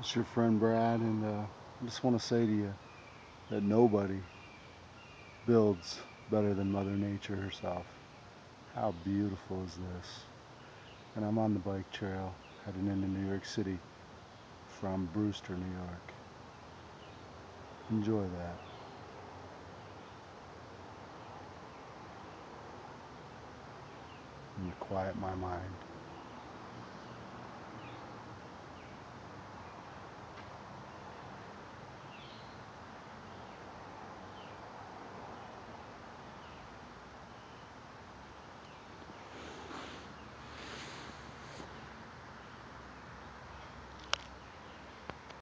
It's your friend Brad, and uh, I just want to say to you that nobody builds better than Mother Nature herself. How beautiful is this? And I'm on the bike trail heading into New York City from Brewster, New York. Enjoy that. And quiet my mind.